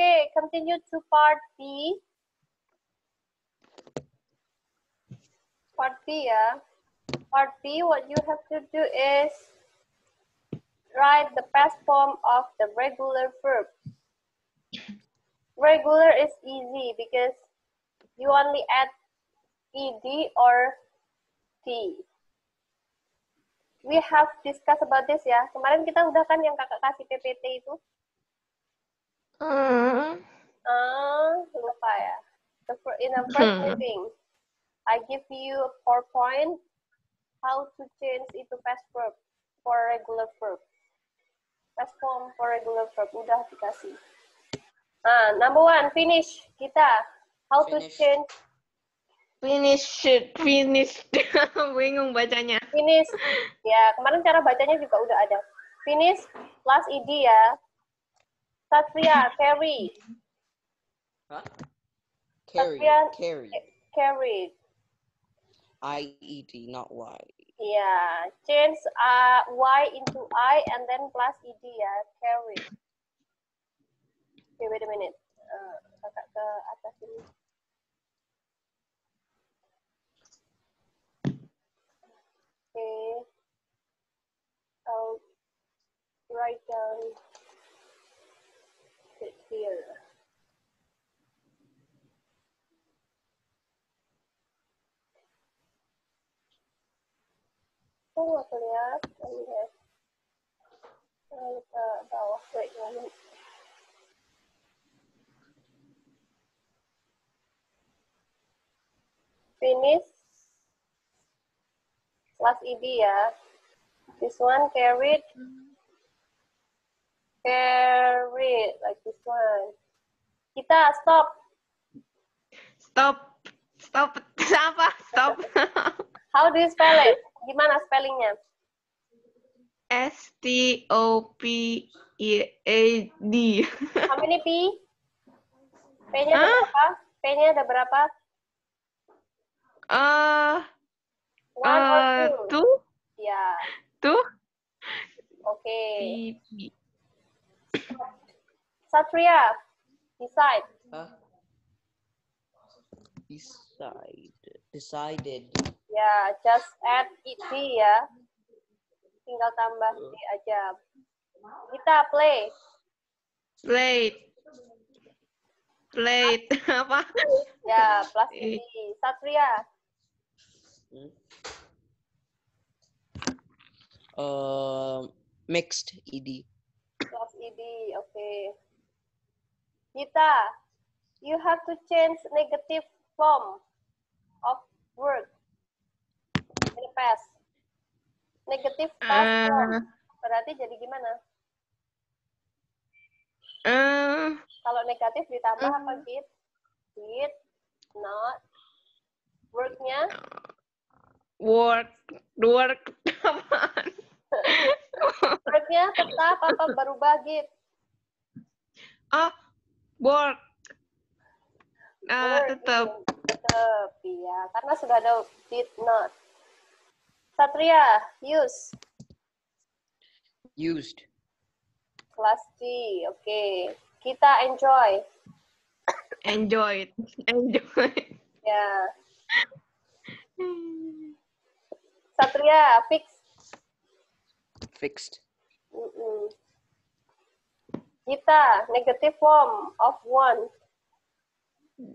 Okay, continue to part B. Part B, yeah. Part B, what you have to do is write the past form of the regular verb. Regular is easy because you only add ed or t. We have discussed about this ya. Kemarin kita udah kan yang kakak kasih PPT itu. Hmm. Ah, lupa ya. The fir- in the first Hmm. meeting, I give you a PowerPoint how to change itu past verb for regular verb. Past form for regular verb udah dikasih. Ah, number one, finish kita. How to Finish. change Finish it, finish. Bingung bacanya. finish. Ya, kemarin cara bacanya juga udah ada. Finish plus ed ya. Satria, carry, Huh? Carry. Satria- Carry. carried. I E D, not Y. Yeah, change uh, y into i and then plus ed ya, carry. Okay, wait a minute. Uh, kakak ke atas ini. Okay. I'll write down Oh, nggak kelihatan ya. Lalu ke bawah, a minute. Finish plus ed ya. This one carried, carried like this one. Kita stop. Stop. Stop. Apa? Stop. How do you spell it? Gimana spellingnya? S T O P E A D. How many P? P-nya ada Hah? berapa? P-nya ada berapa? Eh, One or eh, two? two, Ya, two, oke. P, P. Satria, decide. Huh? Decide. Decided. Ya, just add it ya. Tinggal tambah D aja. Kita play. Plate. Plate. Apa? Ya, plus ed. Satria, Hmm? Um, mixed E ED. plus ed. Oke. Kita, you have to change negative form of word past. Negative past form. Eh, Berarti jadi gimana? eh, Kalau negatif ditambah apa Hmm. did? Did, not. Worknya work, work. Apaan? worknya tetap apa berubah git? Ah, work. Ah, Work tetap. tetap ya karena sudah ada did not. Satria use Used. kelas G oke kita enjoy Enjoy it. Enjoy. ya Satria fix Fixed. Mm-mm. kita negative form of one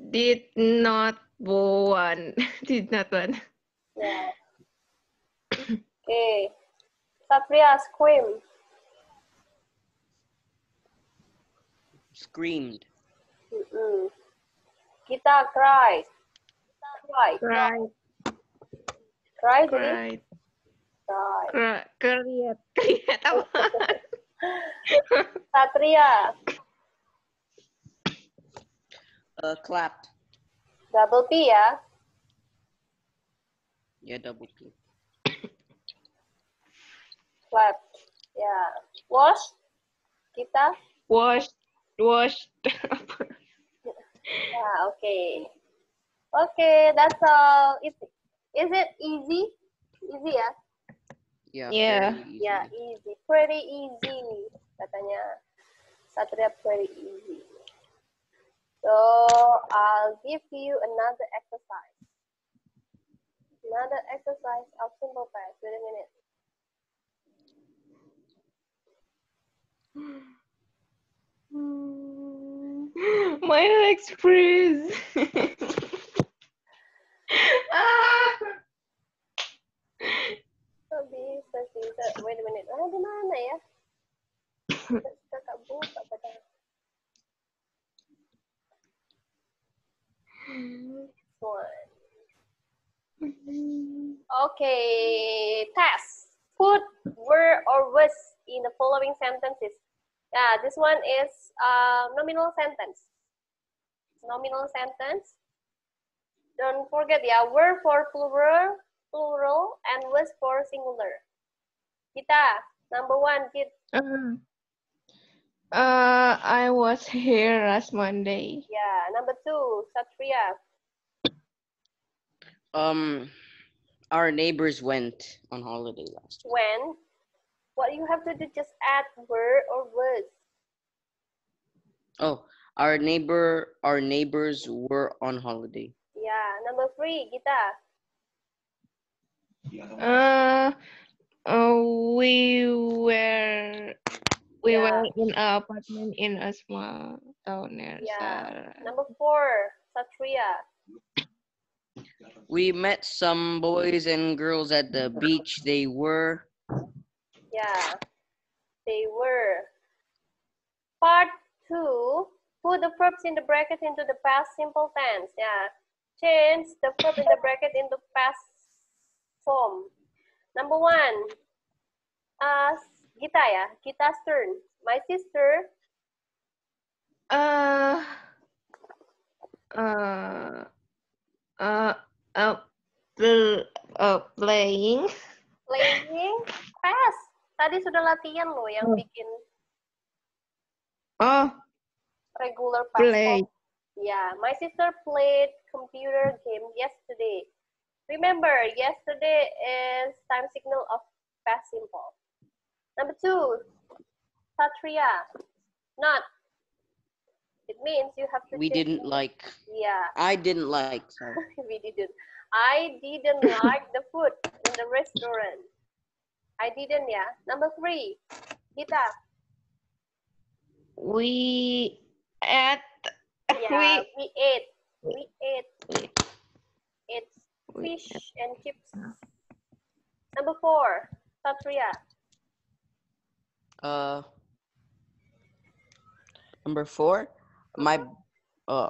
Did not want. Did not want. ya oke Satria scream Screamed. Mm-mm. Kita cry. Cry. Cry, Cry jadi cry, cry. cry, keriat, keriat apa? Satria, Uh, clapped. double P ya. Yeah, double P. Clap. Ya. Wash. Kita. Wash, wash. Ya, oke. Oke, that's all. Is, is it easy? Easy ya? Yeah. Yeah. very easy. Ya, easy. Pretty easy. Katanya Satria pretty easy. I'll give you another exercise. Another exercise of simple past. Wait a minute. My legs freeze. ah. Oh, bisa, bisa. Wait a minute. Ah, di mana ya? Kakak buka pada. One. Okay, test. Put were or was in the following sentences. Yeah, this one is uh, nominal sentence. Nominal sentence. Don't forget, yeah, were for plural, plural, and was for singular. Kita, number one, Kit. Uh, uh, I was here last Monday. Yeah, number two, Satria. Um, our neighbors went on holiday last week. When? What you have to do, just add were or was. Oh, our neighbor, our neighbors were on holiday. Yeah, number three, Gita. Uh, uh, we were we Yeah. were in an apartment in a small town near Yeah. Sar- Number four, Satria. We met some boys and girls at the beach. They were Yeah, they were. Part two, put the verbs in the bracket into the past simple tense. Yeah, change the verb in the bracket into past form. Number one, uh, Gita ya, Gita's turn. My sister, Uh, uh, uh, uh, pl- uh, playing. playing past. Tadi sudah latihan loh yang Oh. bikin Oh, regular play. Yeah, my sister played computer game yesterday. Remember, yesterday is time signal of past simple. Number two, Satria, not. It means you have to. we didn't like. Yeah, I didn't like. Sorry. we didn't. I didn't like the food in the restaurant. I didn't, yeah. Number three, Gita. We ate. Yeah, We we ate. We ate. We- It's we fish and chips. Number four, Satria. Uh, number four, my uh,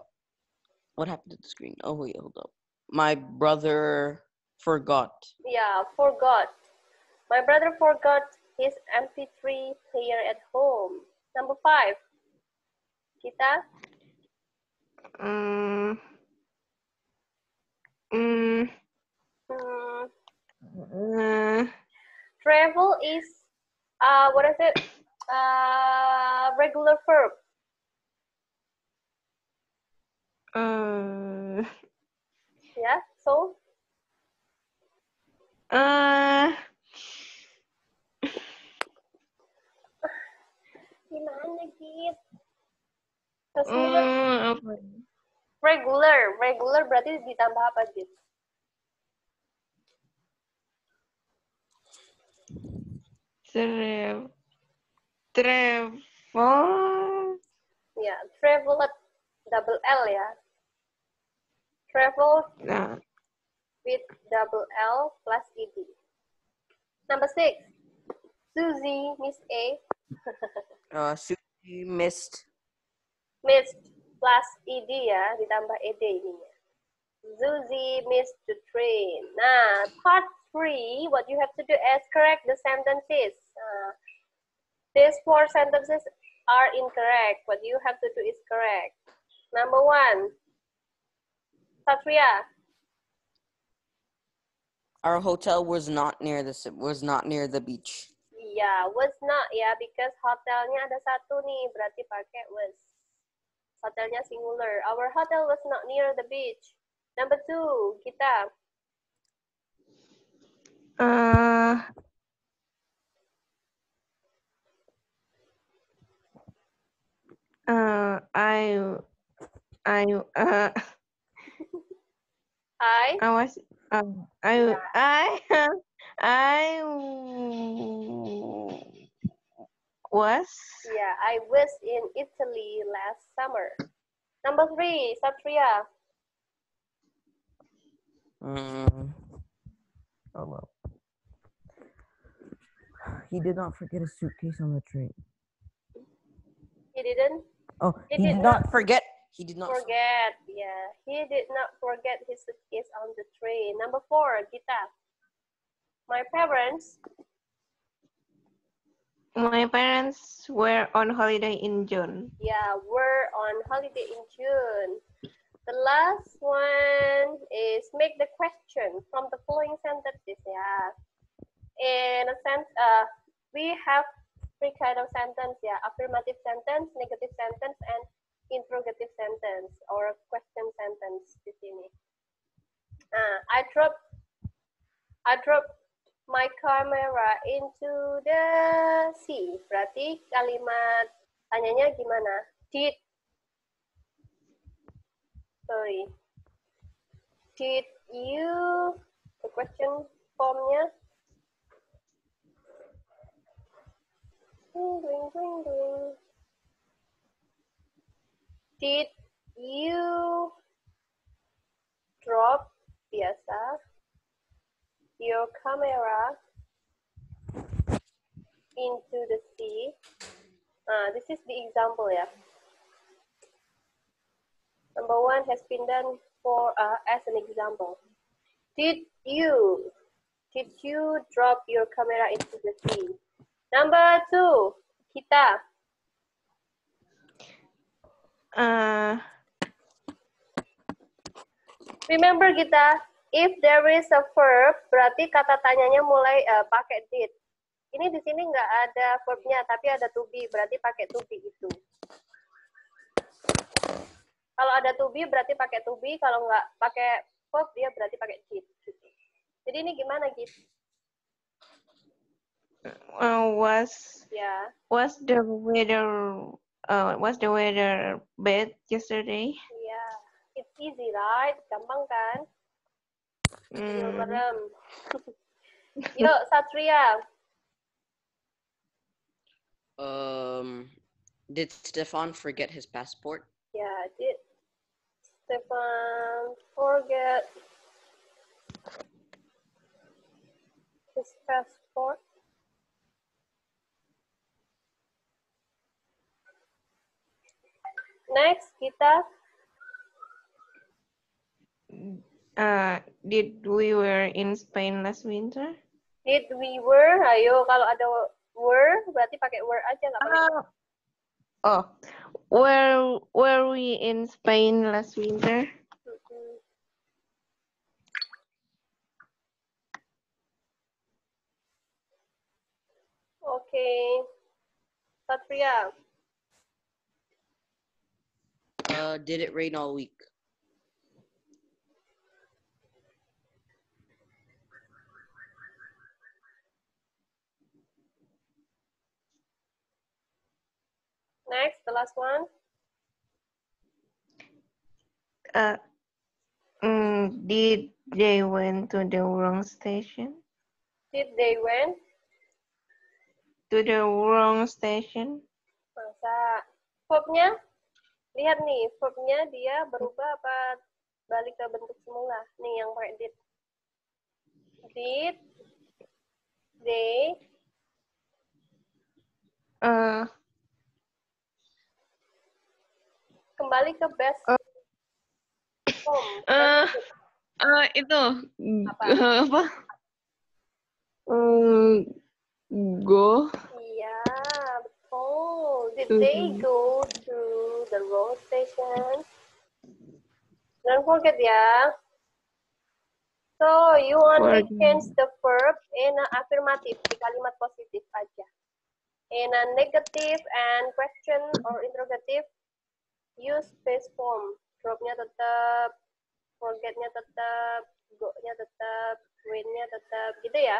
what happened to the screen? Oh wait, hold up. My brother forgot. Yeah, forgot. My brother forgot his MP3 player at home. Number five, Kita. Um, mm, Hmm, uh, travel is, uh, what is it? Uh, regular verb. uh, Yeah, so uh, gimana Git? Apa? regular, regular berarti ditambah apa Git? Travel. Travel. Ya, traveled double L ya. Travel Nah, with double L plus ed. Number six, Susie, Miss A, Uh, Susie missed. missed plus ed ya, ditambah ed ininya. Susie missed the train. Nah, part three, what you have to do is correct the sentences. Uh, these four sentences are incorrect. What you have to do is correct. Number one, Satria. Our hotel was not near the was not near the beach. Iya, was not ya, because hotelnya ada satu nih, berarti pakai was. Hotelnya singular. Our hotel was not near the beach. Number two, kita. uh, uh, I I uh I I was um I Yeah. I I was yeah, I was in Italy last summer. Number three, Satria. Mm. Oh well. He did not forget his suitcase on the train. He didn't Oh, He he, did did not forget. He did not. forget. Yeah, he did not forget his suitcase on the train. Number four, Gita. My parents my parents were on holiday in June. yeah, were on holiday in June. The last one is make the question from the following sentences. Yeah, in a sense, uh, we have three kind of sentence. Yeah, affirmative sentence, negative sentence, and interrogative sentence or question sentence di sini. Uh, I drop, I drop my camera into the sea. Berarti kalimat tanyanya gimana? Did sorry. Did you the question formnya? Ding, ding, ding, ding. Did you drop biasa your camera into the sea? Uh, this is the example, yeah. Number one has been done for uh, as an example. Did you did you drop your camera into the sea? Number two, kita. Uh Remember kita, if there is a verb, berarti kata tanyanya mulai uh, pakai did. Ini di sini nggak ada verbnya, tapi ada to be, berarti pakai to be itu. Kalau ada to be, berarti pakai to be. Kalau nggak pakai verb, dia berarti pakai did. Gitu. Jadi ini gimana, gitu? uh, was Ya, was the weather uh was the weather bad yesterday? iya. It's easy, right? Gampang kan? Sambil Mm, merem. Yuk, Satria. Um, did Stefan forget his passport? Yeah, did Stefan forget his passport? Next, kita uh did we were in Spain last winter? did we were. Ayo, kalau ada were berarti pakai were aja nggak pakai. Uh, oh, were were we in Spain last winter? Mm-mm. Okay, Satria. Uh, did it rain all week? Next, the last one. Uh, mm, did they went to the wrong station? Did they went? To the wrong station? Masa verbnya? Lihat nih, verbnya dia berubah apa balik ke bentuk semula? Nih yang pakai did. Did they Uh, kembali ke best Uh, form? uh, uh, itu Apa? uh, apa? Um, go Iya, betul. Did they go to the road station? Don't forget ya. So, you want to change the verb in a affirmative, di kalimat positif aja. In a negative and question or interrogative, use space form. Drop-nya tetap, forget-nya tetap, go-nya tetap, win-nya tetap, gitu ya.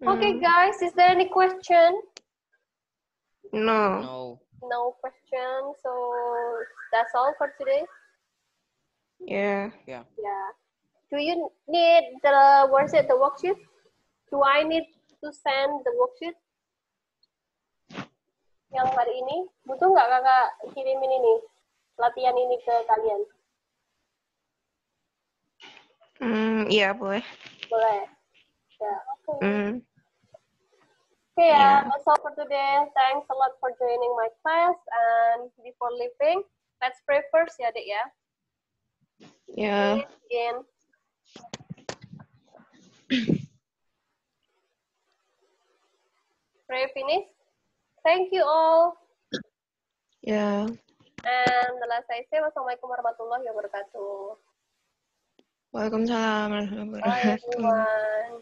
Okay, Hmm. guys, is there any question? No. No. No question. So That's all for today. Yeah. Yeah. Yeah. Do you need the what's it the worksheet? Do I need to send the worksheet? Yang hari ini butuh nggak kakak kirimin ini latihan ini ke kalian? Hmm, iya boleh. Boleh. Ya, oke. Hmm. Okay, Yeah. yeah, that's all for today. Thanks a lot for joining my class. And before leaving, let's pray first ya, Dek ya. Yeah. Begin. Pray finish. Thank you all. Yeah. And the last I say, wassalamualaikum warahmatullahi wabarakatuh. Waalaikumsalam warahmatullahi Bye wabarakatuh. everyone.